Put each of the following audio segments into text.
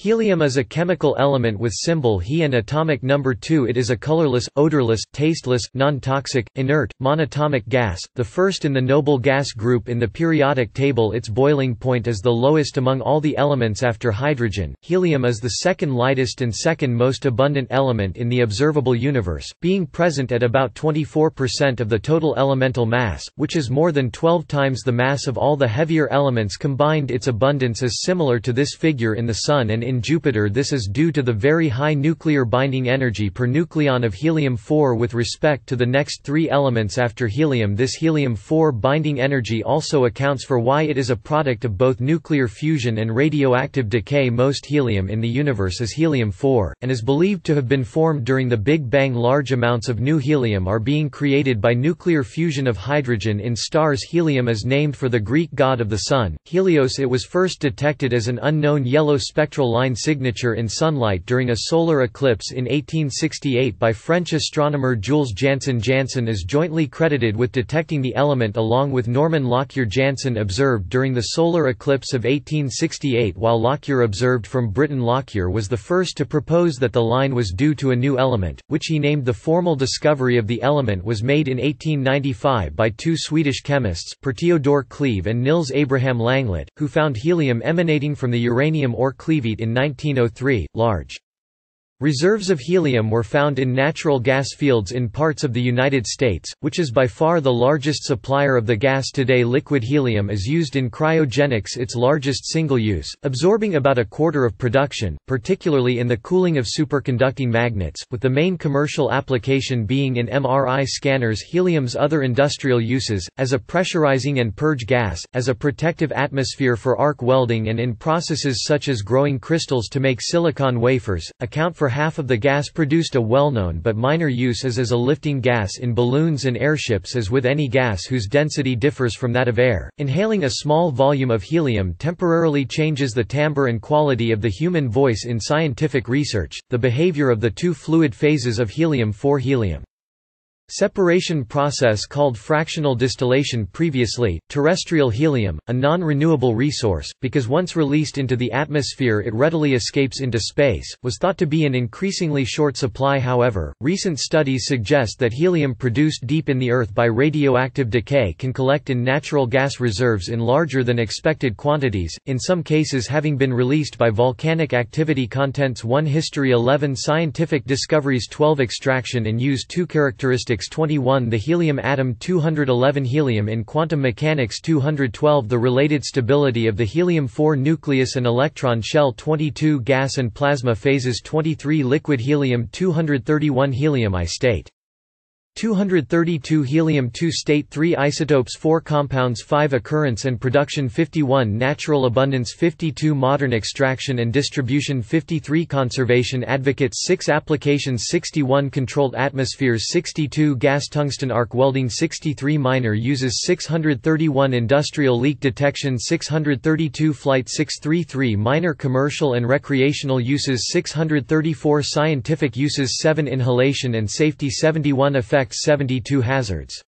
Helium is a chemical element with symbol He and atomic number 2 It is a colorless, odorless, tasteless, non-toxic, inert, monatomic gas, the first in the noble gas group in the periodic table. Its boiling point is the lowest among all the elements after hydrogen. Helium is the second lightest and second most abundant element in the observable universe, being present at about 24% of the total elemental mass, which is more than 12 times the mass of all the heavier elements combined. Its abundance is similar to this figure in the Sun and in Jupiter this is due to the very high nuclear binding energy per nucleon of helium-4 with respect to the next three elements after helium. This helium-4 binding energy also accounts for why it is a product of both nuclear fusion and radioactive decay. Most helium in the universe is helium-4, and is believed to have been formed during the Big Bang. Large amounts of new helium are being created by nuclear fusion of hydrogen in stars. Helium is named for the Greek god of the sun, Helios. It was first detected as an unknown yellow spectral line signature in sunlight during a solar eclipse in 1868 by French astronomer Jules Janssen. Janssen is jointly credited with detecting the element along with Norman Lockyer Janssen observed during the solar eclipse of 1868 while Lockyer observed from Britain. Lockyer was the first to propose that the line was due to a new element, which he named the formal discovery of the element was made in 1895 by two Swedish chemists, Per Theodor Cleve and Nils Abraham Langlet, who found helium emanating from the uranium ore clevite in 1903, large. Reserves of helium were found in natural gas fields in parts of the United States, which is by far the largest supplier of the gas today. Liquid helium is used in cryogenics its largest single use, absorbing about a quarter of production, particularly in the cooling of superconducting magnets, with the main commercial application being in MRI scanners. Helium's other industrial uses, as a pressurizing and purge gas, as a protective atmosphere for arc welding and in processes such as growing crystals to make silicon wafers, account for half of the gas produced a well-known but minor use is as a lifting gas in balloons and airships as with any gas whose density differs from that of air. Inhaling a small volume of helium temporarily changes the timbre and quality of the human voice in scientific research, the behavior of the two fluid phases of helium-4 helium. Separation process called fractional distillation previously, terrestrial helium, a non-renewable resource, because once released into the atmosphere it readily escapes into space, was thought to be in increasingly short supply. However, recent studies suggest that helium produced deep in the Earth by radioactive decay can collect in natural gas reserves in larger than expected quantities, in some cases having been released by volcanic activity Contents. 1 History 11 Scientific discoveries 12 Extraction and use 2 Characteristics 21 The helium atom 211 Helium in quantum mechanics 212 The related stability of the helium-4 nucleus and electron shell 22 Gas and plasma phases 23 Liquid helium 231 Helium I state 232 helium-2 state 3 isotopes 4 compounds 5 occurrence and production 51 natural abundance 52 modern extraction and distribution 53 conservation advocates 6 applications 61 controlled atmospheres 62 gas tungsten arc welding 63 minor uses 631 industrial leak detection 632 flight 633 minor commercial and recreational uses 634 scientific uses 7 inhalation and safety 71 effect 72 hazards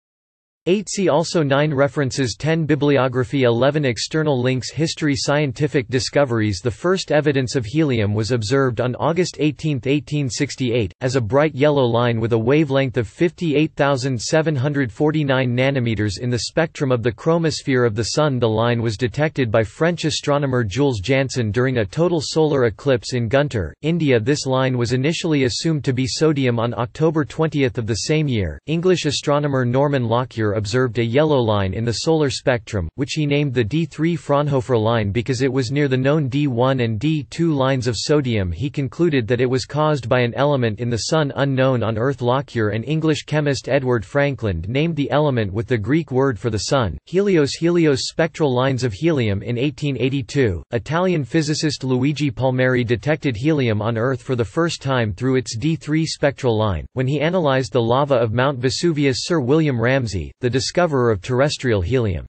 8 See also 9 References 10 Bibliography 11 External links History Scientific discoveries The first evidence of helium was observed on August 18, 1868, as a bright yellow line with a wavelength of 58,749 nanometers in the spectrum of the chromosphere of the Sun The line was detected by French astronomer Jules Janssen during a total solar eclipse in Guntur, India This line was initially assumed to be sodium on October 20 of the same year. English astronomer Norman Lockyer observed a yellow line in the solar spectrum, which he named the D3 Fraunhofer line because it was near the known D1 and D2 lines of sodium. He concluded that it was caused by an element in the Sun unknown on Earth. Lockyer and English chemist Edward Frankland named the element with the Greek word for the Sun, Helios. Helios spectral lines of helium in 1882, Italian physicist Luigi Palmieri detected helium on Earth for the first time through its D3 spectral line, when he analyzed the lava of Mount Vesuvius Sir William Ramsay, the discoverer of terrestrial helium.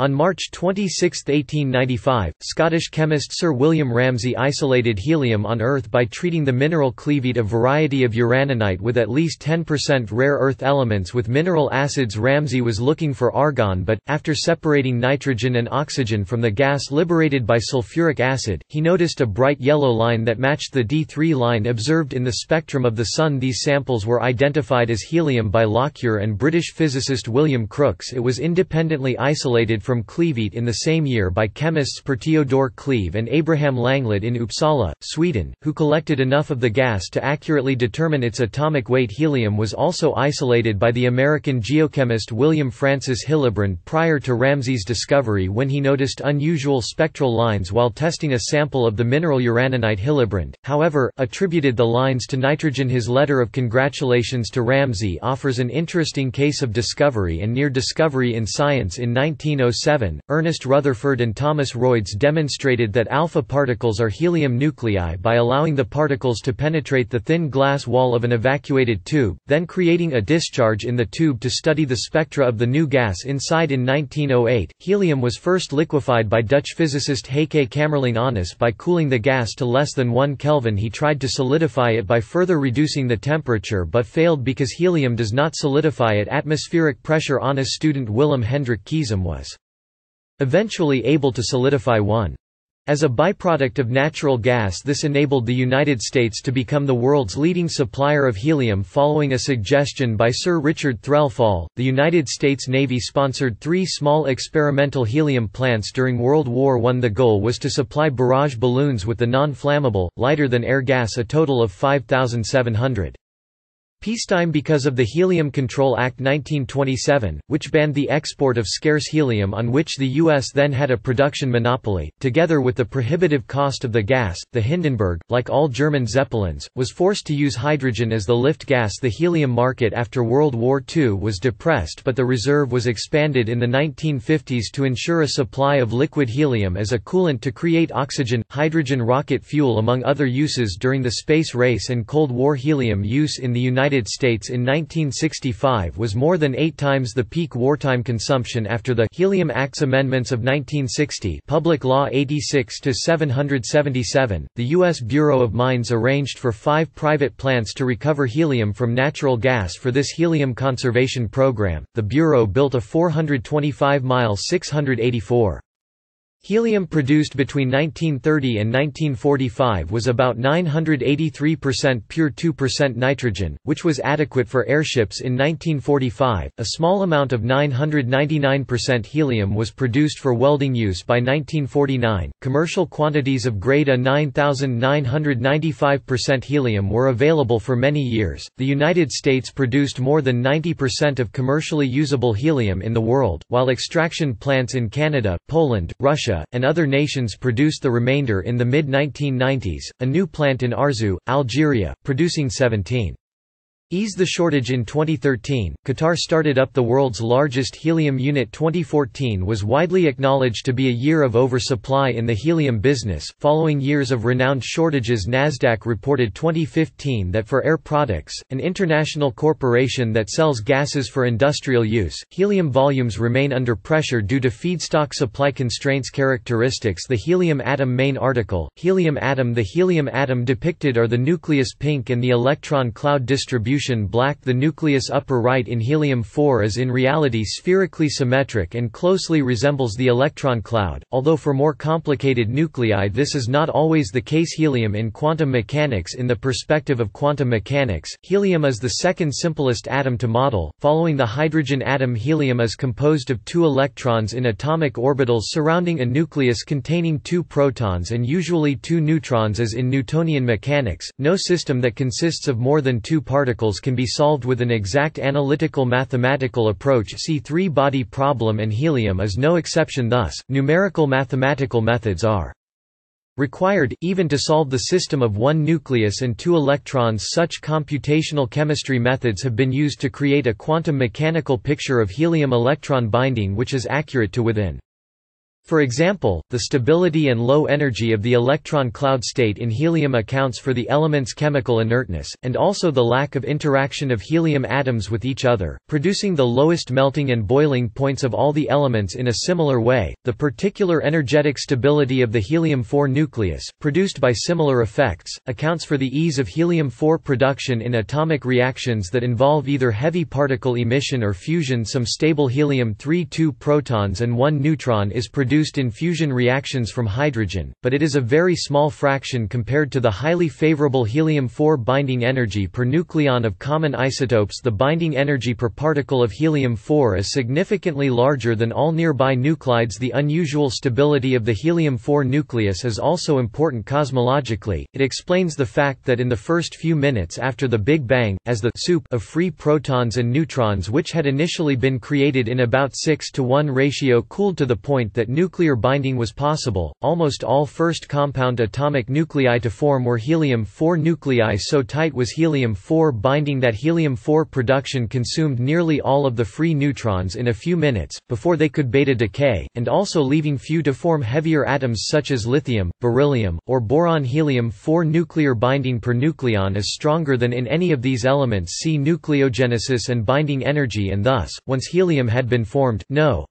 On March 26, 1895, Scottish chemist Sir William Ramsay isolated helium on Earth by treating the mineral clevite a variety of uraninite with at least 10% rare earth elements with mineral acids Ramsay was looking for argon but, after separating nitrogen and oxygen from the gas liberated by sulfuric acid, he noticed a bright yellow line that matched the D3 line observed in the spectrum of the Sun. These samples were identified as helium by Lockyer and British physicist William Crookes. It was independently isolated from clevite in the same year by chemists Per Theodor Cleve and Abraham Langlet in Uppsala, Sweden, who collected enough of the gas to accurately determine its atomic weight. Helium was also isolated by the American geochemist William Francis Hillebrand prior to Ramsay's discovery when he noticed unusual spectral lines while testing a sample of the mineral uraninite Hillebrand, however, attributed the lines to nitrogen. His letter of congratulations to Ramsay offers an interesting case of discovery and near discovery in science in 1907 1907, Ernest Rutherford and Thomas Royds demonstrated that alpha particles are helium nuclei by allowing the particles to penetrate the thin glass wall of an evacuated tube, then creating a discharge in the tube to study the spectra of the new gas inside in 1908. Helium was first liquefied by Dutch physicist Heike Kamerlingh Onnes by cooling the gas to less than 1 Kelvin. He tried to solidify it by further reducing the temperature but failed because helium does not solidify at atmospheric pressure. Onnes student Willem Hendrik Keesom was eventually able to solidify one. As a byproduct of natural gas this enabled the United States to become the world's leading supplier of helium following a suggestion by Sir Richard Threlfall. The United States Navy sponsored three small experimental helium plants during World War I. The goal was to supply barrage balloons with the non-flammable, lighter-than-air gas a total of 5,700. Peacetime because of the Helium Control Act 1927, which banned the export of scarce helium on which the U.S. then had a production monopoly, together with the prohibitive cost of the gas, the Hindenburg, like all German Zeppelins, was forced to use hydrogen as the lift gas The helium market after World War II was depressed but the reserve was expanded in the 1950s to ensure a supply of liquid helium as a coolant to create oxygen, hydrogen rocket fuel among other uses during the space race and Cold War helium use in the United United States in 1965 was more than eight times the peak wartime consumption after the Helium Acts Amendments of 1960 Public Law 86-777, the U.S. Bureau of Mines arranged for five private plants to recover helium from natural gas for this helium conservation program. The Bureau built a 425-mile 684 Helium produced between 1930 and 1945 was about 983% pure 2% nitrogen, which was adequate for airships in 1945. A small amount of 999% helium was produced for welding use by 1949. Commercial quantities of grade A 9995% helium were available for many years. The United States produced more than 90% of commercially usable helium in the world, while extraction plants in Canada, Poland, Russia, and other nations produced the remainder in the mid-1990s, a new plant in Arzew, Algeria, producing 17 ease the shortage in 2013. Qatar started up the world's largest helium unit 2014 was widely acknowledged to be a year of oversupply in the helium business. Following years of renowned shortages, Nasdaq reported 2015 that for Air Products, an international corporation that sells gases for industrial use, helium volumes remain under pressure due to feedstock supply constraints characteristics. The helium atom main article, helium atom The helium atom depicted are the nucleus pink and the electron cloud distribution black The nucleus upper right in helium-4 is in reality spherically symmetric and closely resembles the electron cloud, although for more complicated nuclei this is not always the case Helium in quantum mechanics In the perspective of quantum mechanics, helium is the second simplest atom to model, following the hydrogen atom. Helium is composed of two electrons in atomic orbitals surrounding a nucleus containing two protons and usually two neutrons as in Newtonian mechanics, no system that consists of more than two particles can be solved with an exact analytical mathematical approach. See three-body problem and helium is no exception. Thus, numerical mathematical methods are required, even to solve the system of one nucleus and two electrons. Such computational chemistry methods have been used to create a quantum mechanical picture of helium electron binding which is accurate to within For example, the stability and low energy of the electron cloud state in helium accounts for the element's chemical inertness, and also the lack of interaction of helium atoms with each other, producing the lowest melting and boiling points of all the elements in a similar way. The particular energetic stability of the helium-4 nucleus, produced by similar effects, accounts for the ease of helium-4 production in atomic reactions that involve either heavy particle emission or fusion. Some stable helium-3 2 protons and 1 neutron is produced produced in fusion reactions from hydrogen, but it is a very small fraction compared to the highly favorable helium-4 binding energy per nucleon of common isotopes. The binding energy per particle of helium-4 is significantly larger than all nearby nuclides. The unusual stability of the helium-4 nucleus is also important cosmologically, it explains the fact that in the first few minutes after the Big Bang, as the soup of free protons and neutrons which had initially been created in about 6 to 1 ratio cooled to the point that nucleus nuclear binding was possible, almost all first compound atomic nuclei to form were helium-4 nuclei so tight was helium-4 binding that helium-4 production consumed nearly all of the free neutrons in a few minutes, before they could beta decay, and also leaving few to form heavier atoms such as lithium, beryllium, or boron helium-4 nuclear binding per nucleon is stronger than in any of these elements see nucleogenesis and binding energy and thus, once helium had been formed, no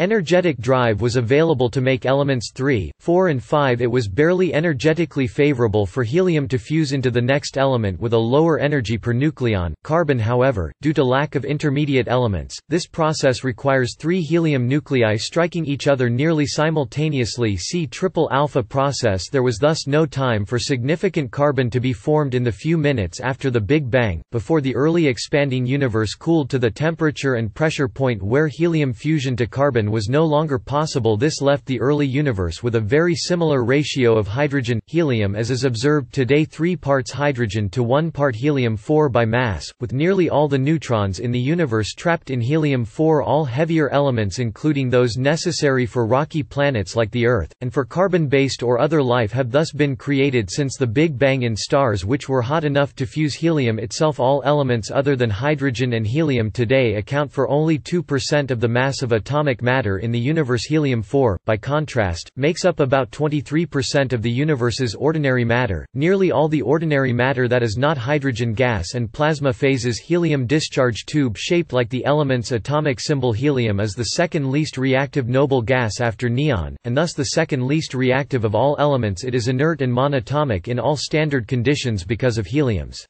Energetic drive was available to make elements 3, 4 and 5 it was barely energetically favorable for helium to fuse into the next element with a lower energy per nucleon, carbon however, due to lack of intermediate elements, this process requires three helium nuclei striking each other nearly simultaneously. See triple alpha process there was thus no time for significant carbon to be formed in the few minutes after the Big Bang, before the early expanding universe cooled to the temperature and pressure point where helium fusion to carbon was no longer possible this left the early universe with a very similar ratio of hydrogen-helium as is observed today 3 parts hydrogen to 1 part helium-4 by mass, with nearly all the neutrons in the universe trapped in helium-4 all heavier elements including those necessary for rocky planets like the Earth, and for carbon-based or other life have thus been created since the Big Bang in stars which were hot enough to fuse helium itself. All elements other than hydrogen and helium today account for only 2% of the mass of atomic matter matter in the universe. Helium-4, by contrast, makes up about 23% of the universe's ordinary matter. Nearly all the ordinary matter that is not hydrogen gas and plasma phases helium discharge tube shaped like the element's atomic symbol. Helium is the second least reactive noble gas after neon, and thus the second least reactive of all elements. It is inert and monatomic in all standard conditions because of helium's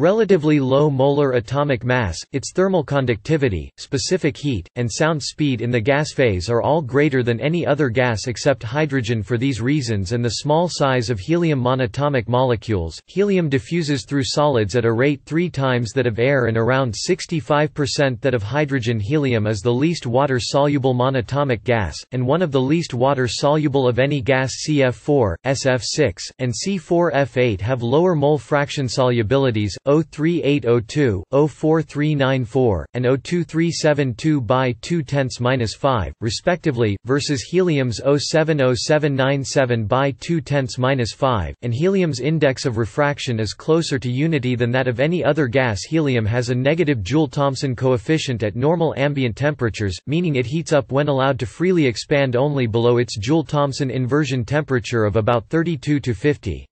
Relatively low molar atomic mass, its thermal conductivity, specific heat, and sound speed in the gas phase are all greater than any other gas except hydrogen for these reasons and the small size of helium monatomic molecules. Helium diffuses through solids at a rate 3 times that of air and around 65% that of hydrogen. Helium is the least water-soluble monatomic gas and one of the least water-soluble of any gas CF4, SF6, and C4F8 have lower mole fraction solubilities 03802, 04394, and 02372 by 2 tenths minus 5, respectively, versus helium's 070797 by 2 tenths minus 5, and helium's index of refraction is closer to unity than that of any other gas. Helium has a negative Joule-Thomson coefficient at normal ambient temperatures, meaning it heats up when allowed to freely expand only below its Joule-Thomson inversion temperature of about 32 to 50.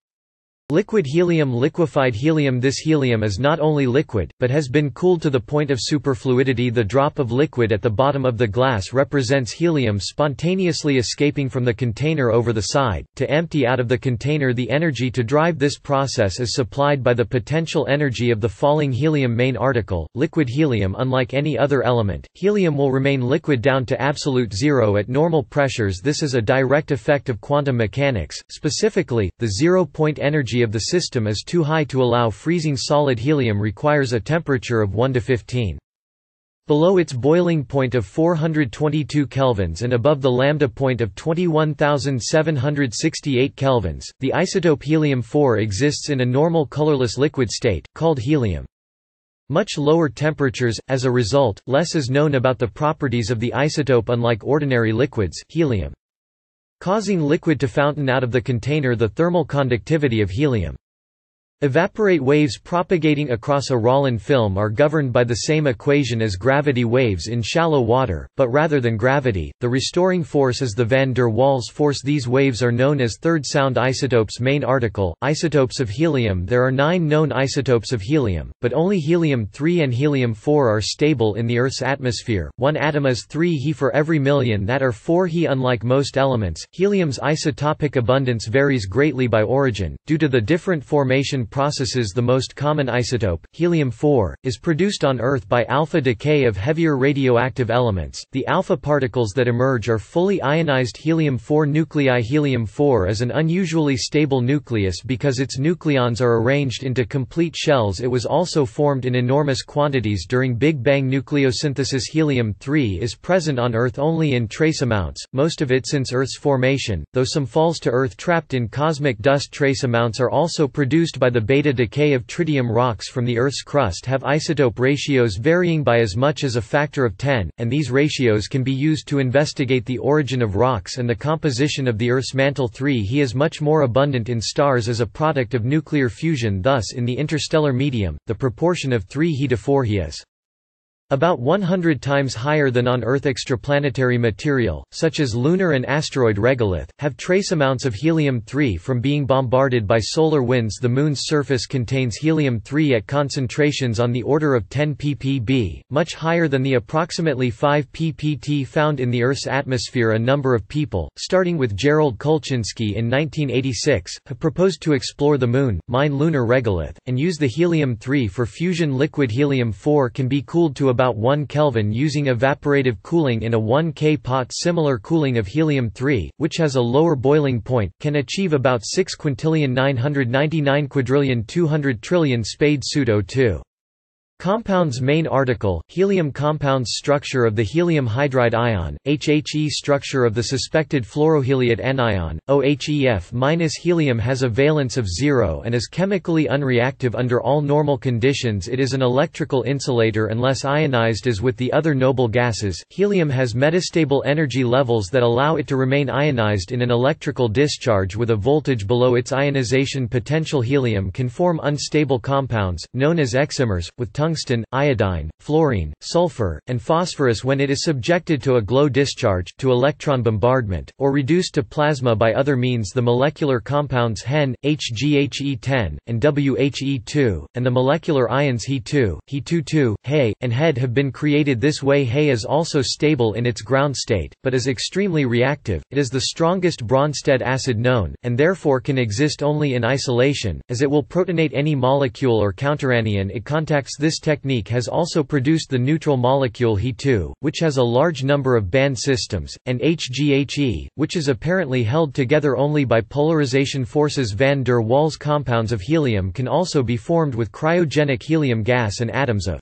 Liquid helium liquefied helium This helium is not only liquid, but has been cooled to the point of superfluidity. The drop of liquid at the bottom of the glass represents helium spontaneously escaping from the container over the side, to empty out of the container the energy to drive this process is supplied by the potential energy of the falling helium main article, liquid helium Unlike any other element, helium will remain liquid down to absolute zero at normal pressures. This is a direct effect of quantum mechanics, specifically, the zero-point energy of the system is too high to allow freezing solid helium requires a temperature of 1 to 15. Below its boiling point of 422 kelvins and above the lambda point of 21768 kelvins, the isotope helium-4 exists in a normal colorless liquid state, called helium. Much lower temperatures, as a result, less is known about the properties of the isotope unlike ordinary liquids helium causing liquid to fountain out of the container the thermal conductivity of helium. Evaporate waves propagating across a Rollin film are governed by the same equation as gravity waves in shallow water, but rather than gravity, the restoring force is the van der Waals force. These waves are known as third sound isotopes. Main article Isotopes of helium There are nine known isotopes of helium, but only helium-3 and helium-4 are stable in the Earth's atmosphere. One atom is 3 He for every million that are 4 He. Unlike most elements, helium's isotopic abundance varies greatly by origin, due to the different formation processes the most common isotope, helium-4, is produced on Earth by alpha decay of heavier radioactive elements. The alpha particles that emerge are fully ionized helium-4 nuclei. Helium-4 is an unusually stable nucleus because its nucleons are arranged into complete shells. It was also formed in enormous quantities during Big Bang nucleosynthesis. Helium-3 is present on Earth only in trace amounts, most of it since Earth's formation, though some falls to Earth trapped in cosmic dust trace amounts are also produced by the beta decay of tritium rocks from the Earth's crust have isotope ratios varying by as much as a factor of 10, and these ratios can be used to investigate the origin of rocks and the composition of the Earth's mantle. 3 He is much more abundant in stars as a product of nuclear fusion thus in the interstellar medium, the proportion of 3 He to 4 He is about 100 times higher than on Earth extraplanetary material, such as lunar and asteroid regolith, have trace amounts of helium-3 from being bombarded by solar winds. The Moon's surface contains helium-3 at concentrations on the order of 10 ppb, much higher than the approximately 5 ppt found in the Earth's atmosphere. A number of people, starting with Gerald Kulcinski in 1986, have proposed to explore the Moon, mine lunar regolith, and use the helium-3 for fusion liquid helium-4 can be cooled to about 1 Kelvin using evaporative cooling in a 1 K pot similar cooling of helium-3, which has a lower boiling point, can achieve about 6 quintillion 999 quadrillion 200 trillion spade pseudo-2. Compounds Main article, Helium compounds Structure of the helium hydride ion, HHE Structure of the suspected fluoroheliate anion, OHEF Helium has a valence of zero and is chemically unreactive under all normal conditions it is an electrical insulator unless ionized as with the other noble gases. Helium has metastable energy levels that allow it to remain ionized in an electrical discharge with a voltage below its ionization potential Helium can form unstable compounds, known as excimers, with tungsten, iodine, fluorine, sulfur, and phosphorus when it is subjected to a glow discharge to electron bombardment, or reduced to plasma by other means the molecular compounds Hen, HgHe10, and WHE2, and the molecular ions He2, He22, He, and Hed have been created this way. He is also stable in its ground state, but is extremely reactive, it is the strongest Bronsted acid known, and therefore can exist only in isolation, as it will protonate any molecule or counteranion it contacts this technique has also produced the neutral molecule He2, which has a large number of band systems, and HgHe, which is apparently held together only by polarization forces. Van der Waals compounds of helium can also be formed with cryogenic helium gas and atoms of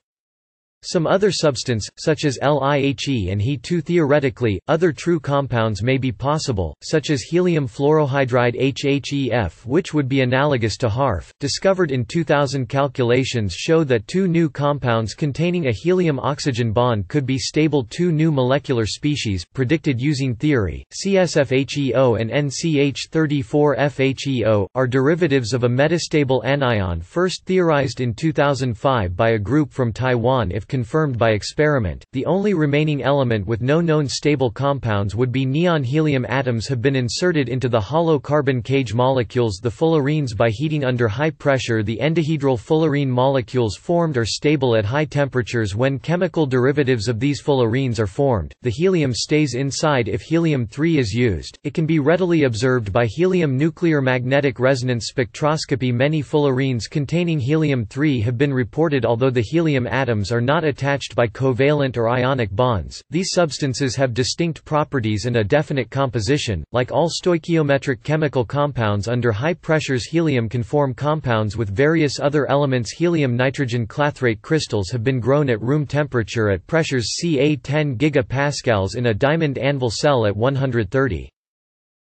some other substance, such as LiHe and He2 theoretically, other true compounds may be possible, such as helium fluorohydride HHEF which would be analogous to HARF. Discovered in 2000 calculations show that two new compounds containing a helium-oxygen bond could be stable two new molecular species, predicted using theory, CSFHEO and NCH34FHEO, are derivatives of a metastable anion first theorized in 2005 by a group from Taiwan if confirmed by experiment. The only remaining element with no known stable compounds would be neon helium atoms have been inserted into the hollow carbon cage molecules the fullerenes by heating under high pressure the endohedral fullerene molecules formed are stable at high temperatures when chemical derivatives of these fullerenes are formed. The helium stays inside if helium-3 is used. It can be readily observed by helium nuclear magnetic resonance spectroscopy many fullerenes containing helium-3 have been reported although the helium atoms are not not attached by covalent or ionic bonds. These substances have distinct properties and a definite composition. Like all stoichiometric chemical compounds under high pressures helium can form compounds with various other elements helium-nitrogen clathrate crystals have been grown at room temperature at pressures Ca 10 gigapascals in a diamond anvil cell at 130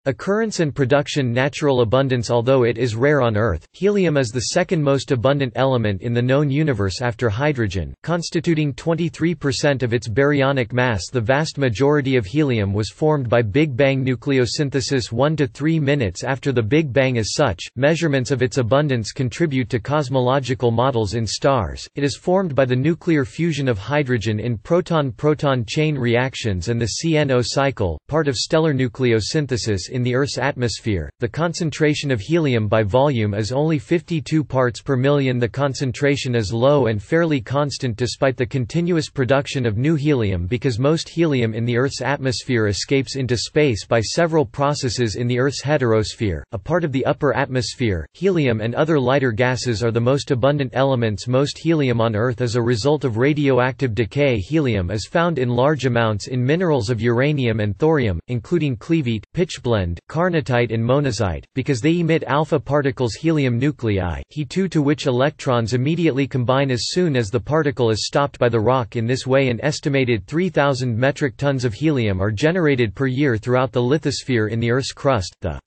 Occurrence and production Natural abundance Although it is rare on Earth, helium is the second most abundant element in the known universe after hydrogen, constituting 23% of its baryonic mass. The vast majority of helium was formed by Big Bang nucleosynthesis 1 to 3 minutes after the Big Bang as such, measurements of its abundance contribute to cosmological models in stars, it is formed by the nuclear fusion of hydrogen in proton-proton chain reactions and the CNO cycle, part of stellar nucleosynthesis in the Earth's atmosphere, the concentration of helium by volume is only 52 parts per million. The concentration is low and fairly constant despite the continuous production of new helium because most helium in the Earth's atmosphere escapes into space by several processes in the Earth's heterosphere, a part of the upper atmosphere. Helium and other lighter gases are the most abundant elements. Most helium on Earth is a result of radioactive decay. Helium is found in large amounts in minerals of uranium and thorium, including clevite, pitchblende carnotite and monazite, because they emit alpha particles helium nuclei, He2 to which electrons immediately combine as soon as the particle is stopped by the rock in this way an estimated 3,000 metric tons of helium are generated per year throughout the lithosphere in the Earth's crust, the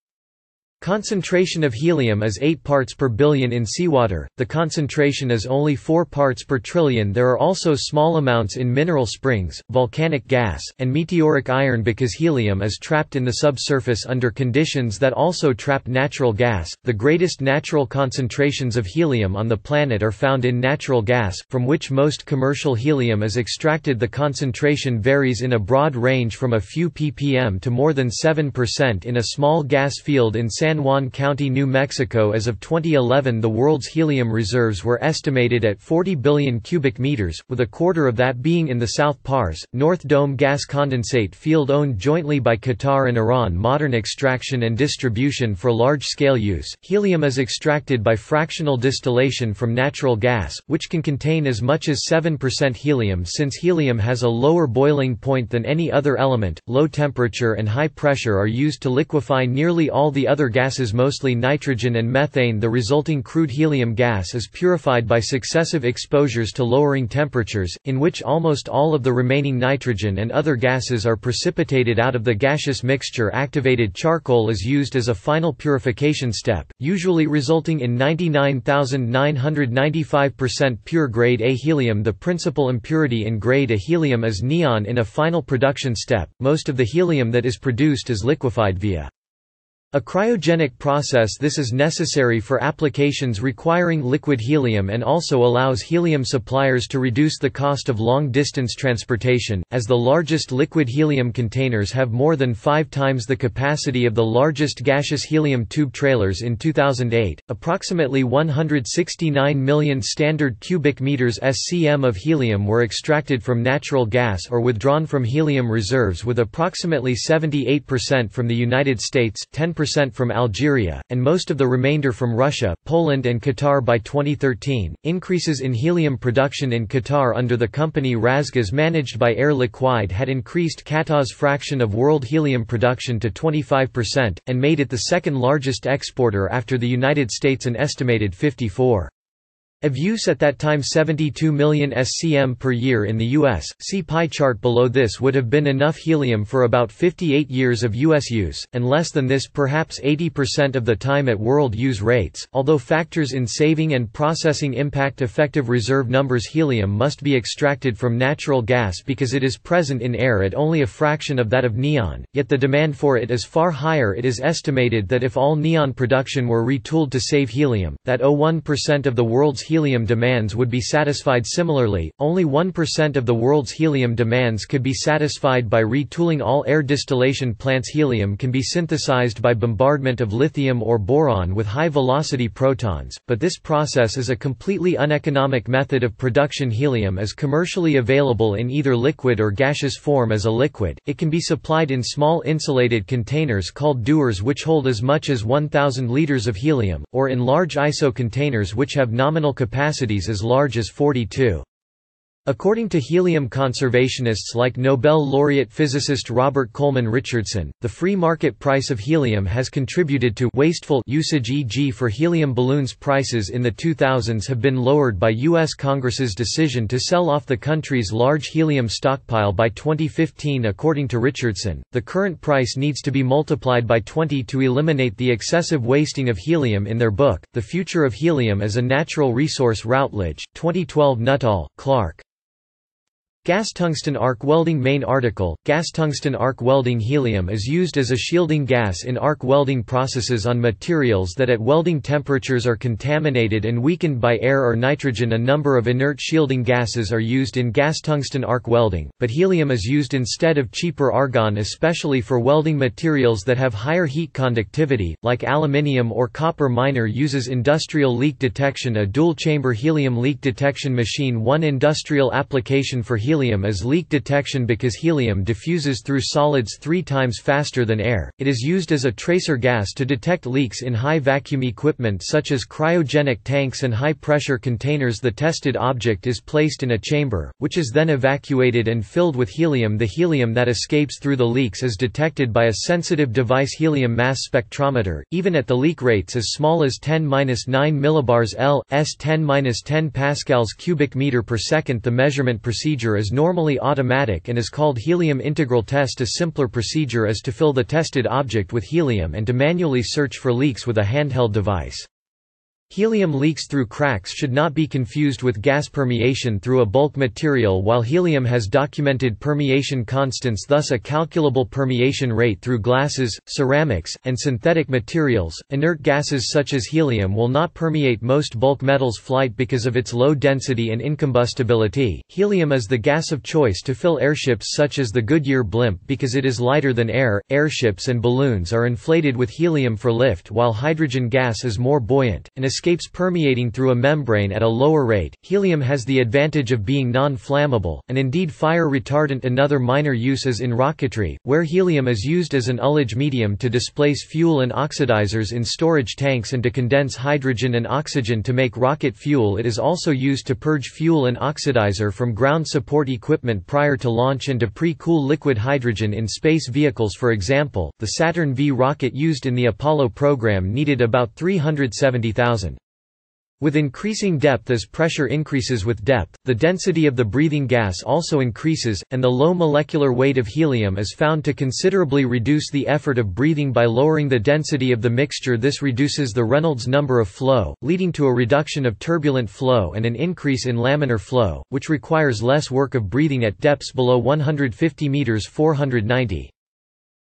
Concentration of helium is 8 parts per billion in seawater, the concentration is only 4 parts per trillion There are also small amounts in mineral springs, volcanic gas, and meteoric iron because helium is trapped in the subsurface under conditions that also trap natural gas. The greatest natural concentrations of helium on the planet are found in natural gas, from which most commercial helium is extracted The concentration varies in a broad range from a few ppm to more than 7% in a small gas field in San San Juan County, New Mexico As of 2011 the world's helium reserves were estimated at 40 billion cubic meters, with a quarter of that being in the South Pars, North Dome gas condensate field owned jointly by Qatar and Iran Modern extraction and distribution for large-scale use, helium is extracted by fractional distillation from natural gas, which can contain as much as 7% helium Since helium has a lower boiling point than any other element, low temperature and high pressure are used to liquefy nearly all the other gases mostly nitrogen and methane. The resulting crude helium gas is purified by successive exposures to lowering temperatures, in which almost all of the remaining nitrogen and other gases are precipitated out of the gaseous mixture. Activated charcoal is used as a final purification step, usually resulting in 99,995% pure grade A helium. The principal impurity in grade A helium is neon in a final production step, most of the helium that is produced is liquefied via a cryogenic process this is necessary for applications requiring liquid helium and also allows helium suppliers to reduce the cost of long-distance transportation, as the largest liquid helium containers have more than five times the capacity of the largest gaseous helium tube trailers in 2008. Approximately 169 million standard cubic meters SCM of helium were extracted from natural gas or withdrawn from helium reserves with approximately 78% from the United States, 10 percent from Algeria, and most of the remainder from Russia, Poland and Qatar by 2013. Increases in helium production in Qatar under the company RasGas managed by Air Liquide had increased Qatar's fraction of world helium production to 25%, and made it the second largest exporter after the United States an estimated 54. Of use at that time 72 million SCM per year in the U.S., see pie chart below this would have been enough helium for about 58 years of U.S. use, and less than this perhaps 80% of the time at world use rates, although factors in saving and processing impact effective reserve numbers Helium must be extracted from natural gas because it is present in air at only a fraction of that of neon, yet the demand for it is far higher it is estimated that if all neon production were retooled to save helium, that 0.1% of the world's helium demands would be satisfied similarly, only 1% of the world's helium demands could be satisfied by retooling all air distillation plants. Helium can be synthesized by bombardment of lithium or boron with high-velocity protons, but this process is a completely uneconomic method of production. Helium is commercially available in either liquid or gaseous form as a liquid, it can be supplied in small insulated containers called dewars which hold as much as 1,000 liters of helium, or in large ISO containers which have nominal capacities as large as 42. According to helium conservationists like Nobel laureate physicist Robert Coleman Richardson, the free market price of helium has contributed to wasteful usage e.g. for helium balloons prices in the 2000s have been lowered by U.S. Congress's decision to sell off the country's large helium stockpile by 2015 according to Richardson, the current price needs to be multiplied by 20 to eliminate the excessive wasting of helium in their book, The Future of Helium as a Natural Resource Routledge, 2012 Nuttall, Clark. Gas tungsten arc welding Main article, gas tungsten arc welding Helium is used as a shielding gas in arc welding processes on materials that at welding temperatures are contaminated and weakened by air or nitrogen. A number of inert shielding gases are used in gas tungsten arc welding, but helium is used instead of cheaper argon especially for welding materials that have higher heat conductivity, like aluminium or copper. Minor uses industrial leak detection a dual-chamber helium leak detection machine One industrial application for helium helium is leak detection because helium diffuses through solids three times faster than air. It is used as a tracer gas to detect leaks in high vacuum equipment such as cryogenic tanks and high pressure containers. The tested object is placed in a chamber, which is then evacuated and filled with helium. The helium that escapes through the leaks is detected by a sensitive device helium mass spectrometer, even at the leak rates as small as 10-9 millibars L, s 10-10 pascals cubic meter per second. The measurement procedure is normally automatic and is called helium integral test a simpler procedure is to fill the tested object with helium and to manually search for leaks with a handheld device. Helium leaks through cracks should not be confused with gas permeation through a bulk material while helium has documented permeation constants thus a calculable permeation rate through glasses, ceramics, and synthetic materials. Inert gases such as helium will not permeate most bulk metals flight because of its low density and incombustibility. Helium is the gas of choice to fill airships such as the Goodyear blimp because it is lighter than air. Airships and balloons are inflated with helium for lift while hydrogen gas is more buoyant and escapes permeating through a membrane at a lower rate. Helium has the advantage of being non-flammable, and indeed fire retardant another minor use is in rocketry, where helium is used as an ullage medium to displace fuel and oxidizers in storage tanks and to condense hydrogen and oxygen to make rocket fuel. It is also used to purge fuel and oxidizer from ground support equipment prior to launch and to pre-cool liquid hydrogen in space vehicles. For example, the Saturn V rocket used in the Apollo program needed about 370,000 with increasing depth as pressure increases with depth, the density of the breathing gas also increases, and the low molecular weight of helium is found to considerably reduce the effort of breathing by lowering the density of the mixture this reduces the Reynolds number of flow, leading to a reduction of turbulent flow and an increase in laminar flow, which requires less work of breathing at depths below 150 meters 490.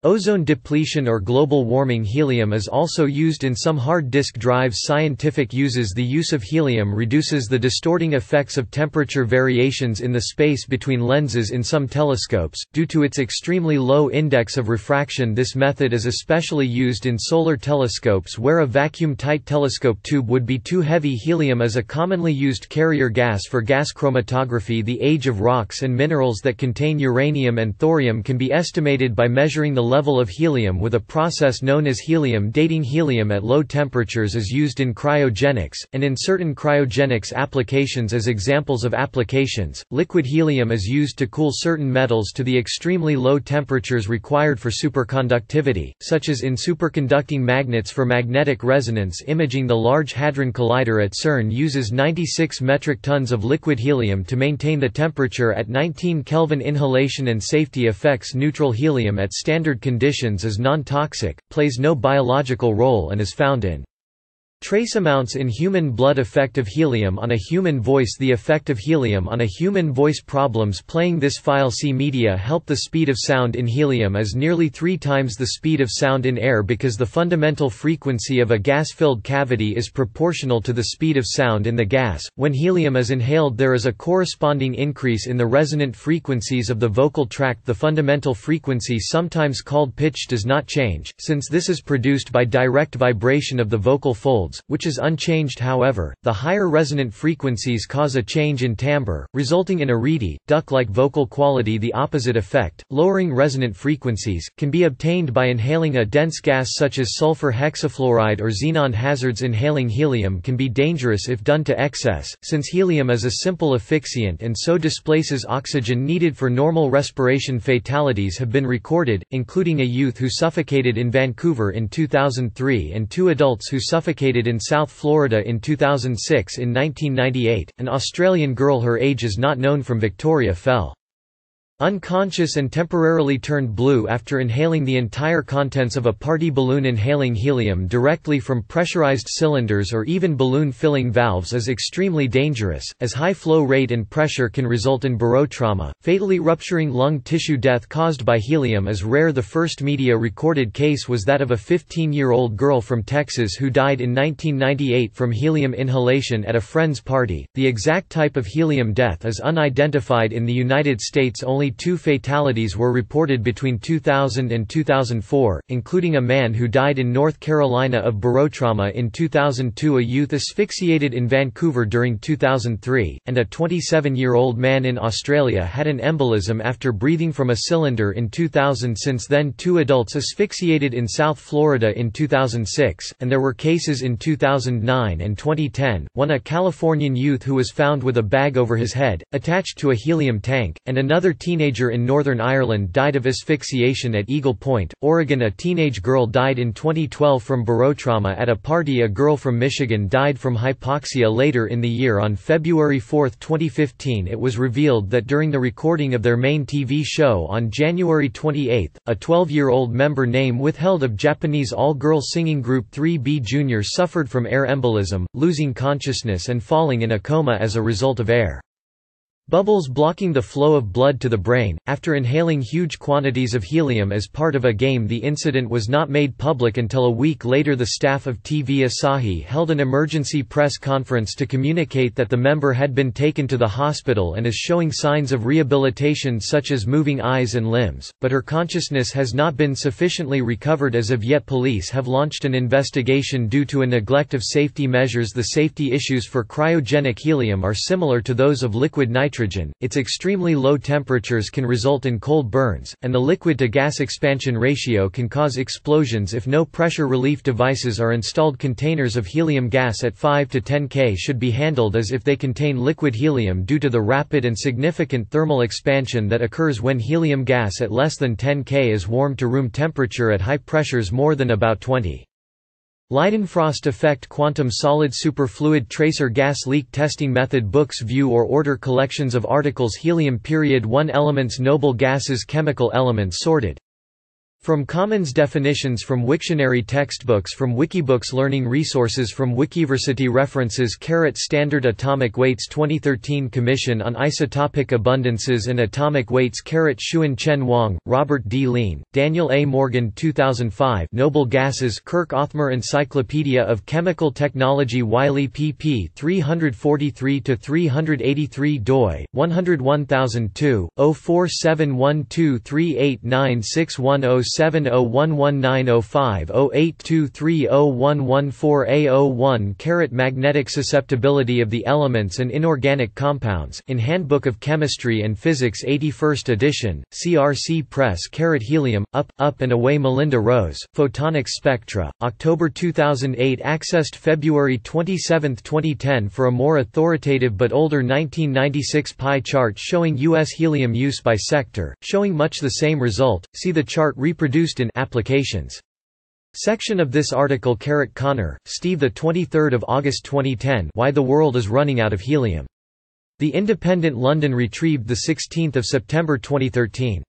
Ozone depletion or global warming Helium is also used in some hard disk drives. Scientific uses The use of helium reduces the distorting effects of temperature variations in the space between lenses in some telescopes, due to its extremely low index of refraction this method is especially used in solar telescopes where a vacuum-tight telescope tube would be too heavy. Helium is a commonly used carrier gas for gas chromatography. The age of rocks and minerals that contain uranium and thorium can be estimated by measuring the level of helium with a process known as helium dating helium at low temperatures is used in cryogenics, and in certain cryogenics applications as examples of applications, liquid helium is used to cool certain metals to the extremely low temperatures required for superconductivity, such as in superconducting magnets for magnetic resonance imaging. The Large Hadron Collider at CERN uses 96 metric tons of liquid helium to maintain the temperature at 19 Kelvin inhalation and safety effects Neutral helium at standard conditions is non-toxic, plays no biological role and is found in Trace amounts in human blood effect of helium on a human voice. The effect of helium on a human voice problems playing this file. See media help The speed of sound in helium is nearly three times the speed of sound in air because the fundamental frequency of a gas-filled cavity is proportional to the speed of sound in the gas. When helium is inhaled there is a corresponding increase in the resonant frequencies of the vocal tract. The fundamental frequency sometimes called pitch does not change, since this is produced by direct vibration of the vocal folds which is unchanged however, the higher resonant frequencies cause a change in timbre, resulting in a reedy, duck-like vocal quality. The opposite effect, lowering resonant frequencies, can be obtained by inhaling a dense gas such as sulfur hexafluoride or xenon hazards. Inhaling helium can be dangerous if done to excess, since helium is a simple asphyxiant and so displaces oxygen needed for normal respiration. Fatalities have been recorded, including a youth who suffocated in Vancouver in 2003 and two adults who suffocated in South Florida in 2006 in 1998, an Australian girl her age is not known from Victoria fell Unconscious and temporarily turned blue after inhaling the entire contents of a party balloon inhaling helium directly from pressurized cylinders or even balloon filling valves is extremely dangerous, as high flow rate and pressure can result in barotrauma, fatally rupturing lung tissue death caused by helium is rare the first media recorded case was that of a 15-year-old girl from Texas who died in 1998 from helium inhalation at a friend's party. The exact type of helium death is unidentified in the United States only only two fatalities were reported between 2000 and 2004, including a man who died in North Carolina of barotrauma in 2002 a youth asphyxiated in Vancouver during 2003, and a 27-year-old man in Australia had an embolism after breathing from a cylinder in 2000 since then two adults asphyxiated in South Florida in 2006, and there were cases in 2009 and 2010, one a Californian youth who was found with a bag over his head, attached to a helium tank, and another teen teenager in Northern Ireland died of asphyxiation at Eagle Point, Oregon. A teenage girl died in 2012 from barotrauma at a party A girl from Michigan died from hypoxia later in the year. On February 4, 2015 it was revealed that during the recording of their main TV show on January 28, a 12-year-old member name withheld of Japanese all-girl singing group 3B Junior suffered from air embolism, losing consciousness and falling in a coma as a result of air Bubbles blocking the flow of blood to the brain. After inhaling huge quantities of helium as part of a game, the incident was not made public until a week later. The staff of TV Asahi held an emergency press conference to communicate that the member had been taken to the hospital and is showing signs of rehabilitation, such as moving eyes and limbs, but her consciousness has not been sufficiently recovered as of yet. Police have launched an investigation due to a neglect of safety measures. The safety issues for cryogenic helium are similar to those of liquid nitrogen nitrogen, its extremely low temperatures can result in cold burns, and the liquid-to-gas expansion ratio can cause explosions if no pressure relief devices are installed. Containers of helium gas at 5 to 10 K should be handled as if they contain liquid helium due to the rapid and significant thermal expansion that occurs when helium gas at less than 10 K is warmed to room temperature at high pressures more than about 20. Leidenfrost effect Quantum solid superfluid tracer gas leak testing method Books view or order collections of articles Helium period 1 elements Noble gases Chemical elements sorted from Commons definitions from Wiktionary textbooks from Wikibooks Learning resources from Wikiversity references Caret Standard Atomic Weights 2013 Commission on Isotopic Abundances and Atomic Weights Caret Shuan Chen Wang, Robert D. Lein, Daniel A. Morgan 2005 Noble Gases Kirk-Othmer Encyclopedia of Chemical Technology Wiley pp 343–383 doi, 101002, 04712389610 07190508230114014 Caret Magnetic susceptibility of the elements and inorganic compounds in Handbook of Chemistry and Physics 81st edition, CRC Press Caret Helium, Up, Up and Away Melinda Rose, Photonics Spectra, October 2008 Accessed February 27, 2010 for a more authoritative but older 1996 pie chart showing U.S. helium use by sector, showing much the same result, see the chart reproduced reproduced in Applications. Section of this article Caret Connor, Steve 23 August 2010 Why the World is Running Out of Helium. The Independent London retrieved 16 September 2013.